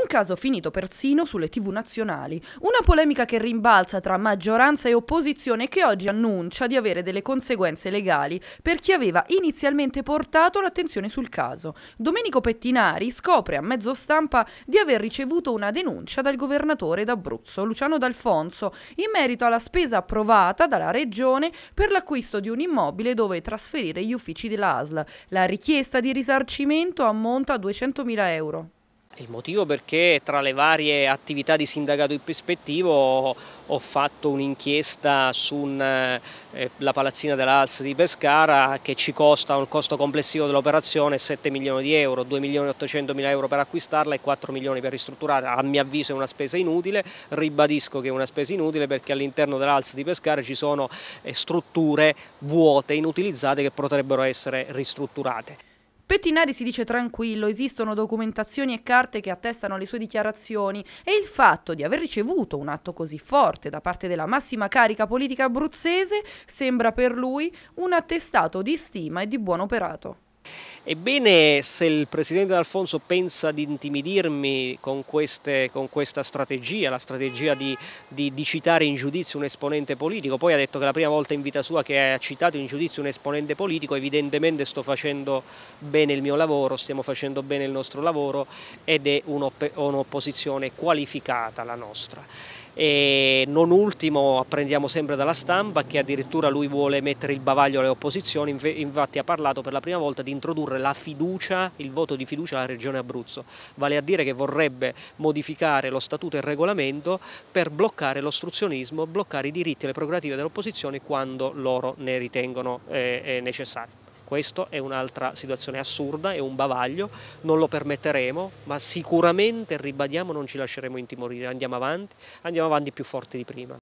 Un caso finito persino sulle tv nazionali. Una polemica che rimbalza tra maggioranza e opposizione che oggi annuncia di avere delle conseguenze legali per chi aveva inizialmente portato l'attenzione sul caso. Domenico Pettinari scopre a mezzo stampa di aver ricevuto una denuncia dal governatore d'Abruzzo, Luciano D'Alfonso, in merito alla spesa approvata dalla regione per l'acquisto di un immobile dove trasferire gli uffici dell'ASL. La richiesta di risarcimento ammonta a 200.000 euro. Il motivo perché tra le varie attività di sindacato ispettivo ho fatto un'inchiesta sulla eh, palazzina dell'ALS di Pescara che ci costa un costo complessivo dell'operazione 7 milioni di euro, 2 milioni e 800 mila euro per acquistarla e 4 milioni per ristrutturarla. A mio avviso è una spesa inutile, ribadisco che è una spesa inutile perché all'interno dell'ALS di Pescara ci sono eh, strutture vuote, inutilizzate che potrebbero essere ristrutturate. Pettinari si dice tranquillo, esistono documentazioni e carte che attestano le sue dichiarazioni e il fatto di aver ricevuto un atto così forte da parte della massima carica politica abruzzese sembra per lui un attestato di stima e di buon operato. Ebbene, se il Presidente D'Alfonso pensa di intimidirmi con, queste, con, questa strategia, la strategia di, di, di, citare in giudizio un esponente politico, poi ha detto che la prima volta in vita sua che ha citato in giudizio un esponente politico, evidentemente sto facendo bene il mio lavoro, stiamo facendo bene il nostro lavoro ed è un'opposizione qualificata la nostra. E non ultimo apprendiamo sempre dalla stampa che addirittura lui vuole mettere il bavaglio alle opposizioni, infatti ha parlato per la prima volta di introdurre la fiducia, il voto di fiducia alla Regione Abruzzo, vale a dire che vorrebbe modificare lo statuto e il regolamento per bloccare l'ostruzionismo, bloccare i diritti e le prerogative delle opposizioni quando loro ne ritengono eh, eh necessari. Questa è un'altra situazione assurda, è un bavaglio, non lo permetteremo, ma sicuramente, ribadiamo, non ci lasceremo intimorire, andiamo avanti, andiamo avanti più forti di prima.